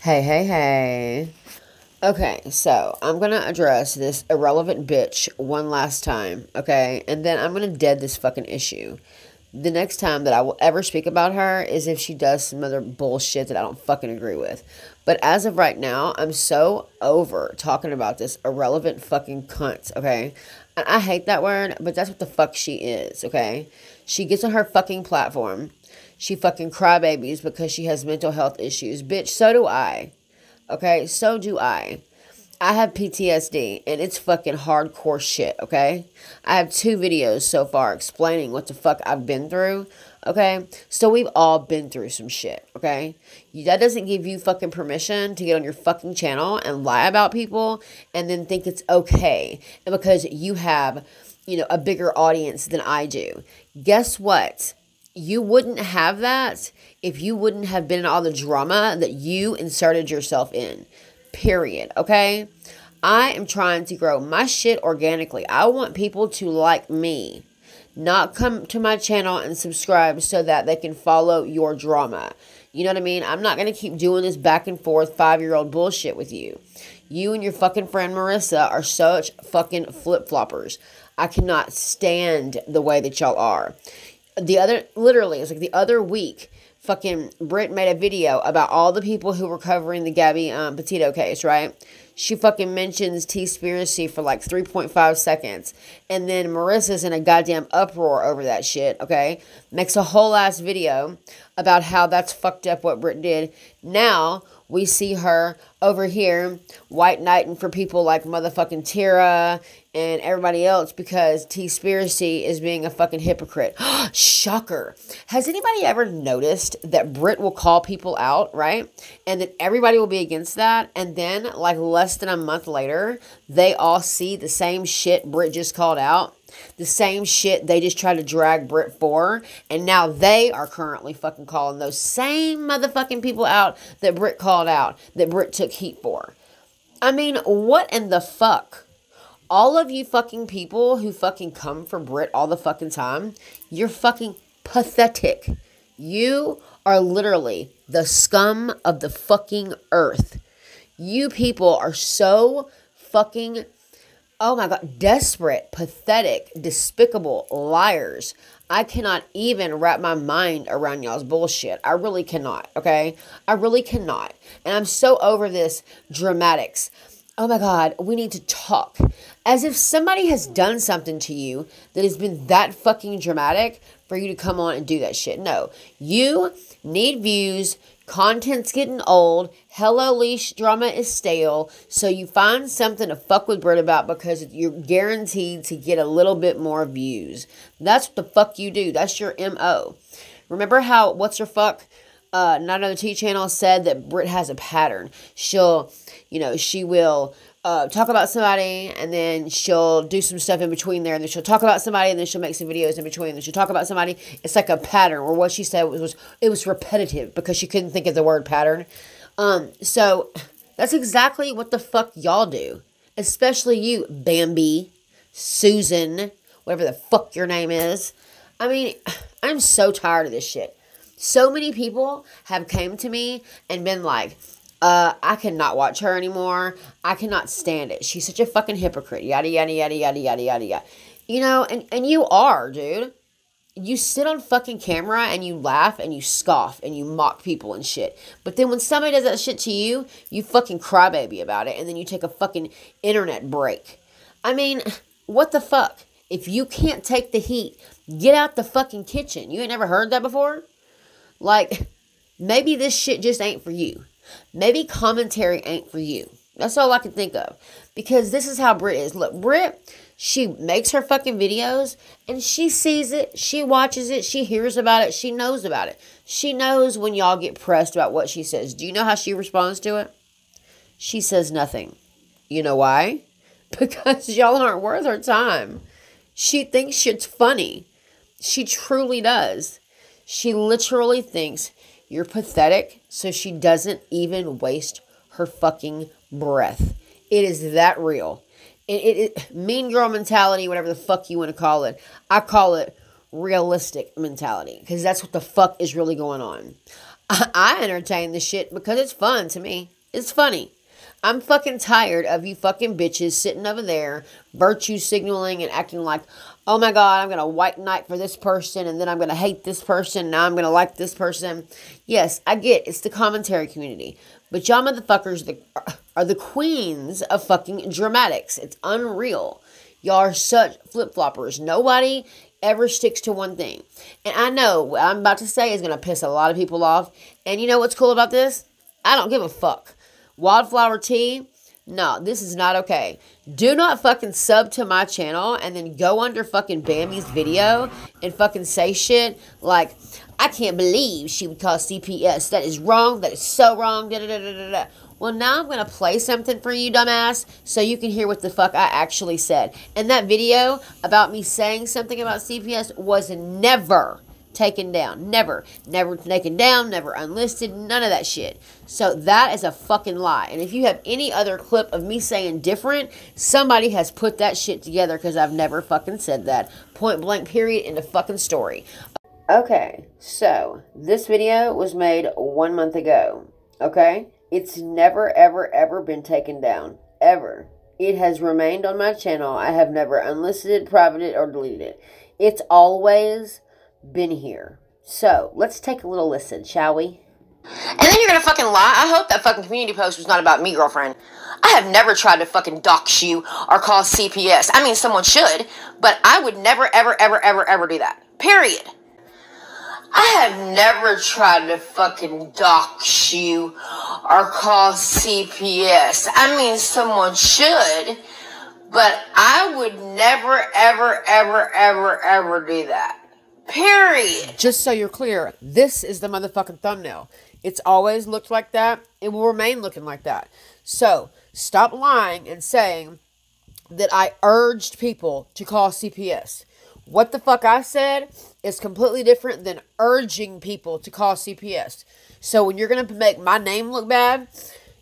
Hey, hey, hey. Okay, so I'm gonna address this irrelevant bitch one last time, okay? And then I'm gonna dead this fucking issue. The next time that I will ever speak about her is if she does some other bullshit that I don't fucking agree with. But as of right now, I'm so over talking about this irrelevant fucking cunt, okay? And I hate that word, but that's what the fuck she is, okay? She gets on her fucking platform. She fucking crybabies because she has mental health issues. Bitch, so do I. Okay, so do I. I have PTSD and it's fucking hardcore shit, okay? I have two videos so far explaining what the fuck I've been through, okay? So we've all been through some shit, okay? That doesn't give you fucking permission to get on your fucking channel and lie about people and then think it's okay. And because you have, you know, a bigger audience than I do. Guess what? You wouldn't have that if you wouldn't have been in all the drama that you inserted yourself in. Period. Okay? I am trying to grow my shit organically. I want people to like me, not come to my channel and subscribe so that they can follow your drama. You know what I mean? I'm not going to keep doing this back and forth five year old bullshit with you. You and your fucking friend Marissa are such fucking flip floppers. I cannot stand the way that y'all are the other literally it's like the other week fucking Brit made a video about all the people who were covering the Gabby um, Petito case, right? She fucking mentions Tea Spiracy for like 3.5 seconds. And then Marissa's in a goddamn uproar over that shit, okay? Makes a whole ass video about how that's fucked up what Brit did. Now, we see her over here white knighting for people like motherfucking Tira and everybody else because Tea Spiracy is being a fucking hypocrite. Shocker. Has anybody ever noticed that Brit will call people out, right? And that everybody will be against that. And then, like less than a month later, they all see the same shit Brit just called out the same shit they just tried to drag Brit for, and now they are currently fucking calling those same motherfucking people out that Brit called out, that Brit took heat for. I mean, what in the fuck? All of you fucking people who fucking come for Brit all the fucking time, you're fucking pathetic. You are literally the scum of the fucking earth. You people are so fucking oh my God, desperate, pathetic, despicable liars. I cannot even wrap my mind around y'all's bullshit. I really cannot, okay? I really cannot. And I'm so over this dramatics. Oh my God, we need to talk. As if somebody has done something to you that has been that fucking dramatic for you to come on and do that shit. No, you need views. Content's getting old. Hello Leash drama is stale. So you find something to fuck with Brit about because you're guaranteed to get a little bit more views. That's what the fuck you do. That's your MO. Remember how what's your fuck? Uh, not another T channel said that Brit has a pattern. She'll, you know, she will uh, talk about somebody and then she'll do some stuff in between there and then she'll talk about somebody and then she'll make some videos in between and then she'll talk about somebody. It's like a pattern or what she said was, was it was repetitive because she couldn't think of the word pattern. Um so that's exactly what the fuck y'all do. Especially you bambi susan whatever the fuck your name is. I mean i'm so tired of this shit. So many people have came to me and been like uh, I cannot watch her anymore. I cannot stand it. She's such a fucking hypocrite. Yada yada yada yada yada yada yada. You know, and and you are, dude. You sit on fucking camera and you laugh and you scoff and you mock people and shit. But then when somebody does that shit to you, you fucking crybaby about it and then you take a fucking internet break. I mean, what the fuck? If you can't take the heat, get out the fucking kitchen. You ain't never heard that before? Like, maybe this shit just ain't for you. Maybe commentary ain't for you. That's all I can think of. Because this is how Brit is. Look, Brit, she makes her fucking videos and she sees it, she watches it, she hears about it, she knows about it. She knows when y'all get pressed about what she says. Do you know how she responds to it? She says nothing. You know why? Because y'all aren't worth her time. She thinks shit's funny. She truly does. She literally thinks you're pathetic, so she doesn't even waste her fucking breath. It is that real. It, it, it mean girl mentality, whatever the fuck you want to call it. I call it realistic mentality because that's what the fuck is really going on. I, I entertain the shit because it's fun to me. It's funny. I'm fucking tired of you fucking bitches sitting over there, virtue signaling and acting like, oh my god, I'm gonna white knight for this person, and then I'm gonna hate this person, now I'm gonna like this person. Yes, I get it's the commentary community, but y'all motherfuckers the, are the queens of fucking dramatics. It's unreal. Y'all are such flip floppers. Nobody ever sticks to one thing. And I know what I'm about to say is gonna piss a lot of people off. And you know what's cool about this? I don't give a fuck. Wildflower tea. No, this is not okay. Do not fucking sub to my channel and then go under fucking Bambi's video and fucking say shit like, I can't believe she would call CPS. That is wrong. That is so wrong. Da, da, da, da, da. Well, now I'm going to play something for you, dumbass, so you can hear what the fuck I actually said. And that video about me saying something about CPS was never taken down. Never. Never taken down, never unlisted, none of that shit. So that is a fucking lie. And if you have any other clip of me saying different, somebody has put that shit together because I've never fucking said that. Point blank, period, in the fucking story. Okay, so this video was made one month ago. Okay? It's never, ever, ever been taken down. Ever. It has remained on my channel. I have never unlisted, privated, or deleted it. It's always been here. So let's take a little listen, shall we? And then you're gonna fucking lie. I hope that fucking community post was not about me, girlfriend. I have never tried to fucking dox you or call CPS. I mean, someone should, but I would never, ever, ever, ever, ever do that. Period. I have never tried to fucking dox you or call CPS. I mean, someone should, but I would never, ever, ever, ever, ever do that. Period. Just so you're clear, this is the motherfucking thumbnail. It's always looked like that. It will remain looking like that. So stop lying and saying that I urged people to call CPS. What the fuck I said is completely different than urging people to call CPS. So when you're gonna make my name look bad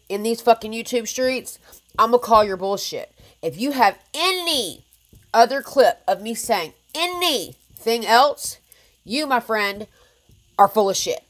in these fucking YouTube streets, I'm gonna call your bullshit. If you have any other clip of me saying any Thing else, you, my friend, are full of shit.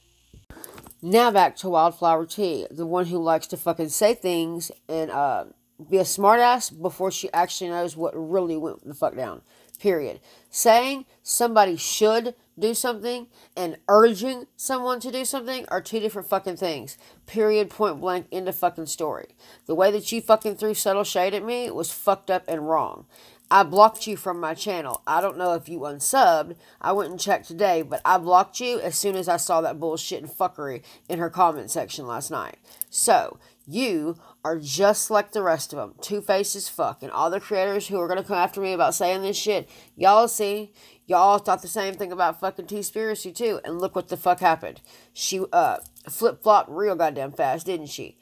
Now back to Wildflower Tea, the one who likes to fucking say things and uh, be a smartass before she actually knows what really went the fuck down. Period. Saying somebody should do something and urging someone to do something are two different fucking things. Period, point blank, in the fucking story. The way that you fucking threw subtle shade at me was fucked up and wrong. I blocked you from my channel. I don't know if you unsubbed. I went and checked today, but I blocked you as soon as I saw that bullshit and fuckery in her comment section last night. So, you are just like the rest of them. Two faces fuck. And all the creators who are going to come after me about saying this shit, y'all see, y'all thought the same thing about fucking Tea Spiracy too. And look what the fuck happened. She, uh, flip-flopped real goddamn fast, didn't she?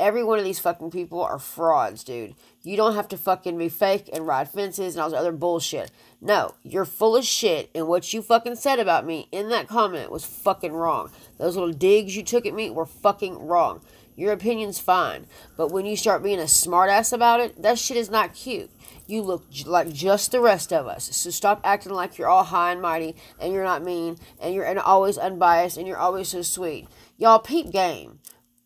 Every one of these fucking people are frauds, dude. You don't have to fucking be fake and ride fences and all this other bullshit. No, you're full of shit, and what you fucking said about me in that comment was fucking wrong. Those little digs you took at me were fucking wrong. Your opinion's fine, but when you start being a smartass about it, that shit is not cute. You look like just the rest of us. So stop acting like you're all high and mighty and you're not mean and you're and always unbiased and you're always so sweet. Y'all peep game.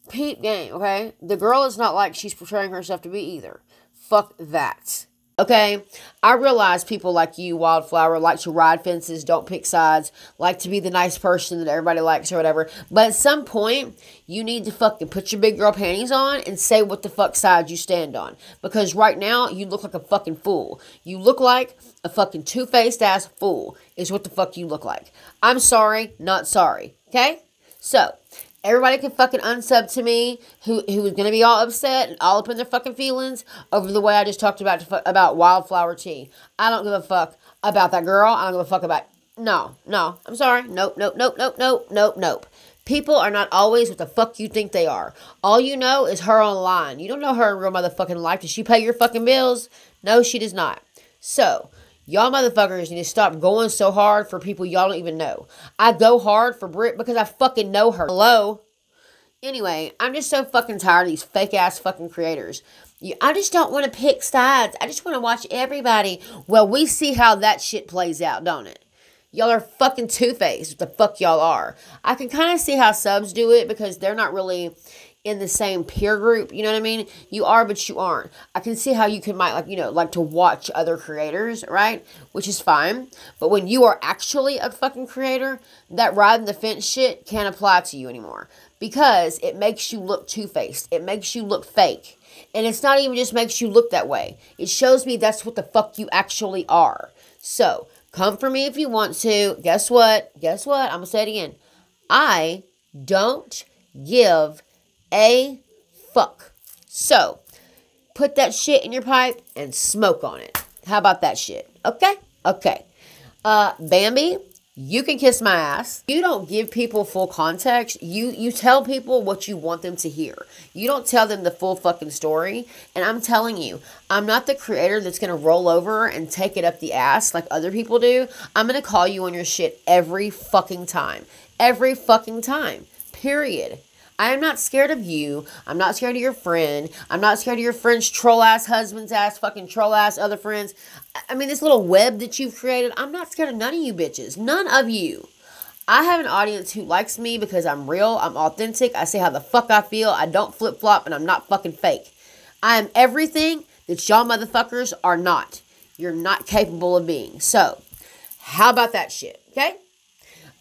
Peep game, okay? The girl is not like she's portraying herself to be either. Fuck that. Okay, I realize people like you, Wildflower, like to ride fences, don't pick sides, like to be the nice person that everybody likes or whatever. But at some point, you need to fucking put your big girl panties on and say what the fuck side you stand on. Because right now, you look like a fucking fool. You look like a fucking two faced ass fool, is what the fuck you look like. I'm sorry, not sorry. Okay? So, Everybody can fucking unsub to me who who is gonna be all upset and all up in their fucking feelings over the way I just talked about about wildflower tea. I don't give a fuck about that girl. I don't give a fuck about no, no. I'm sorry. Nope, nope, nope, nope, nope, nope, nope. People are not always what the fuck you think they are. All you know is her online. You don't know her in real motherfucking life. Does she pay your fucking bills? No, she does not. So, Y'all motherfuckers need to stop going so hard for people y'all don't even know. I go hard for Brit because I fucking know her. Hello? Anyway, I'm just so fucking tired of these fake ass fucking creators. I just don't want to pick sides. I just want to watch everybody. Well, we see how that shit plays out, don't it? Y'all are fucking two faced. The fuck y'all are. I can kind of see how subs do it because they're not really in the same peer group. You know what I mean? You are, but you aren't. I can see how you can might like you know like to watch other creators, right? Which is fine. But when you are actually a fucking creator, that riding the fence shit can't apply to you anymore because it makes you look two faced. It makes you look fake. And it's not even just makes you look that way. It shows me that's what the fuck you actually are. So Come for me if you want to. Guess what? Guess what? I'm to say it again. I don't give a fuck. So, put that shit in your pipe and smoke on it. How about that shit? Okay? Okay. Uh, Bambi, you can kiss my ass. You don't give people full context. You you tell people what you want them to hear. You don't tell them the full fucking story. And I'm telling you, I'm not the creator that's going to roll over and take it up the ass like other people do. I'm going to call you on your shit every fucking time. Every fucking time. Period. I am not scared of you. I'm not scared of your friend. I'm not scared of your friend's troll ass husband's ass, fucking troll ass other friends. I mean, this little web that you've created, I'm not scared of none of you bitches. None of you. I have an audience who likes me because I'm real, I'm authentic, I say how the fuck I feel, I don't flip flop, and I'm not fucking fake. I am everything that y'all motherfuckers are not. You're not capable of being. So, how about that shit, okay?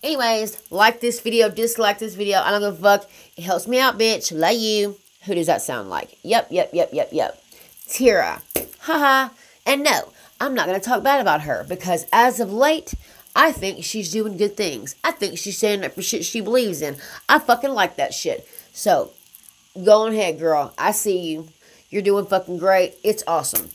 Anyways, like this video, dislike this video. I don't give a fuck. It helps me out, bitch. Love you. Who does that sound like? Yep, yep, yep, yep, yep. Tira. Haha. and no, I'm not going to talk bad about her because as of late, I think she's doing good things. I think she's standing up for shit she believes in. I fucking like that shit. So, go ahead, girl. I see you. You're doing fucking great. It's awesome.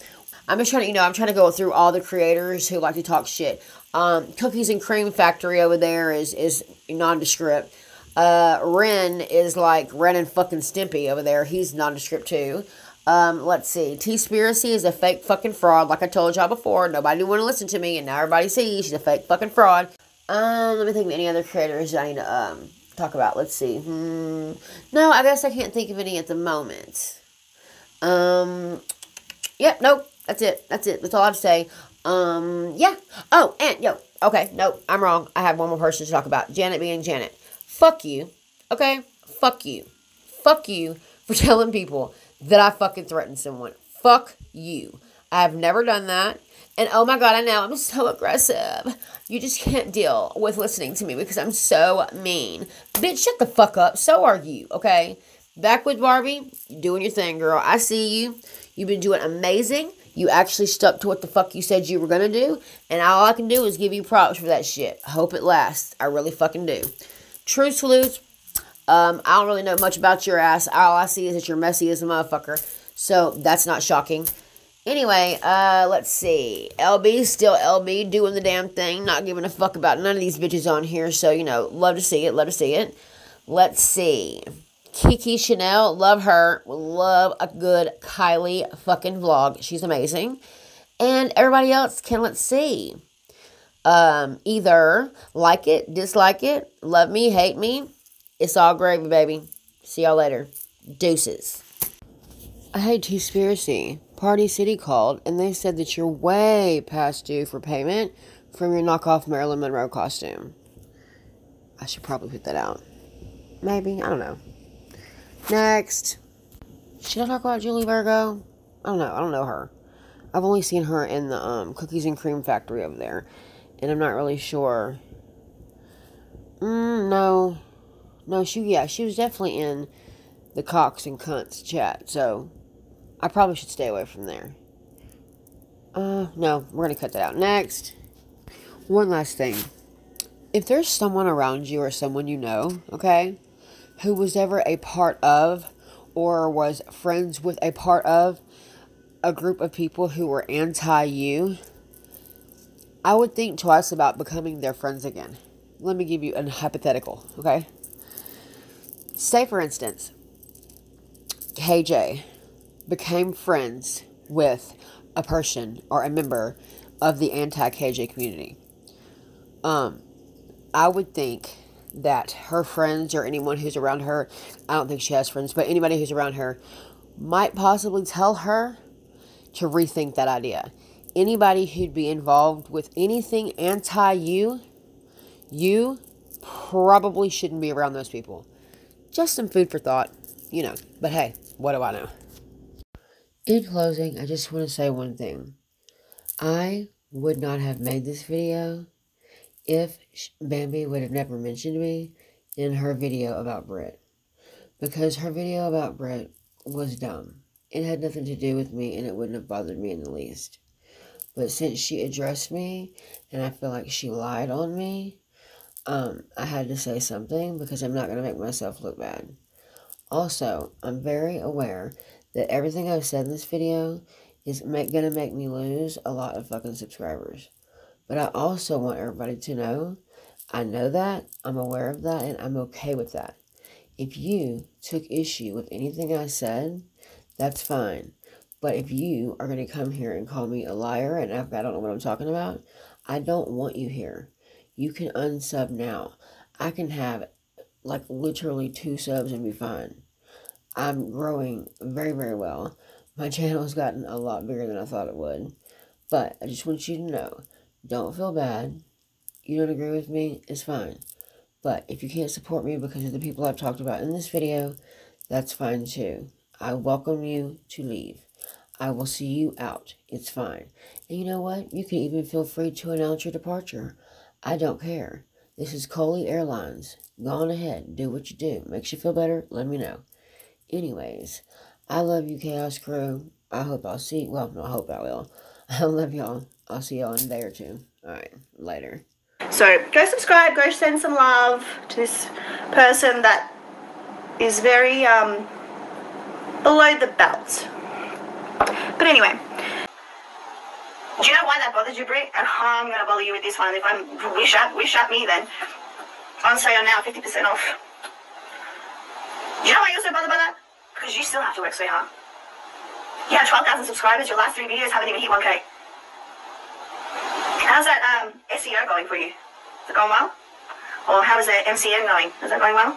I'm just trying to, you know, I'm trying to go through all the creators who like to talk shit. Um, Cookies and Cream Factory over there is is nondescript. Uh, Ren is like Ren and fucking Stimpy over there. He's nondescript too. Um, let's see. Tea Spiracy is a fake fucking fraud. Like I told y'all before, nobody want to listen to me, and now everybody sees she's a fake fucking fraud. Um, let me think of any other creators I need to um talk about. Let's see. Hmm. No, I guess I can't think of any at the moment. Um. Yep. Nope. That's it. That's it. That's all I have to say. Um, yeah. Oh, and yo, okay, no, I'm wrong. I have one more person to talk about. Janet being Janet. Fuck you. Okay? Fuck you. Fuck you for telling people that I fucking threatened someone. Fuck you. I have never done that. And oh my god, I know I'm so aggressive. You just can't deal with listening to me because I'm so mean. Bitch, shut the fuck up. So are you, okay? Back with Barbie, doing your thing, girl. I see you. You've been doing amazing. You actually stuck to what the fuck you said you were gonna do, and all I can do is give you props for that shit. Hope it lasts. I really fucking do. True salutes. Um, I don't really know much about your ass. All I see is that you're messy as a motherfucker. So that's not shocking. Anyway, uh, let's see. LB still LB doing the damn thing, not giving a fuck about none of these bitches on here. So you know, love to see it. Love to see it. Let's see. Kiki Chanel, love her. Love a good Kylie fucking vlog. She's amazing. And everybody else can let's see. Um, either like it, dislike it, love me, hate me. It's all gravy, baby. See y'all later. Deuces. I had Tea Spiracy. Party City called and they said that you're way past due for payment from your knockoff Marilyn Monroe costume. I should probably put that out. Maybe. I don't know. Next. Should I talk about Julie Virgo? I don't know. I don't know her. I've only seen her in the um, cookies and cream factory over there, and I'm not really sure. Mm, no, no, she yeah, she was definitely in the Cox and Cunts chat, so I probably should stay away from there. Uh, no, we're gonna cut that out. Next, one last thing. If there's someone around you or someone you know, okay, who was ever a part of or was friends with a part of a group of people who were anti you, I would think twice about becoming their friends again. Let me give you a hypothetical, okay? Say, for instance, KJ became friends with a person or a member of the anti KJ community. Um, I would think that her friends or anyone who's around her, I don't think she has friends, but anybody who's around her might possibly tell her to rethink that idea. Anybody who'd be involved with anything anti you You probably shouldn't be around those people. Just some food for thought, you know. But hey, what do I know? In closing, I just want to say one thing. I would not have made this video if Bambi would have never mentioned me in her video about Britt. Because her video about Britt was dumb. It had nothing to do with me and it wouldn't have bothered me in the least. But since she addressed me and I feel like she lied on me, um, I had to say something because I'm not going to make myself look bad. Also, I'm very aware that everything I've said in this video is going to make me lose a lot of fucking subscribers. But I also want everybody to know I know that, I'm aware of that, and I'm okay with that. If you took issue with anything I said, that's fine. But if you are going to come here and call me a liar and I don't know what I'm talking about, I don't want you here. You can unsub now. I can have like literally two subs and be fine. I'm growing very, very well. My channel has gotten a lot bigger than I thought it would. But I just want you to know don't feel bad. You don't agree with me, it's fine. But if you can't support me because of the people I've talked about in this video, that's fine too. I welcome you to leave. I will see you out. It's fine. And you know what? You can even feel free to announce your departure. I don't care. This is Coley Airlines. Go on ahead. Do what you do. Makes you feel better? Let me know. Anyways, I love you, Chaos Crew. I hope I'll see. Well, no, I hope I will. I love y'all. I'll see y'all in a day or two. All right, later. So go subscribe. Go send some love to this person that is very um, below the belt. But anyway. Do you know why that bothered you, Brie? And I'm gonna bother you with this one. If I'm wish at wish at me then. On sale now, 50% off. Do you know why you're so bothered by that? Because you still have to work so hard. You have 12,000 subscribers, your last three videos haven't even hit 1k. SEO going for you? Is it going well? Or how is the MCN going? Is that going well?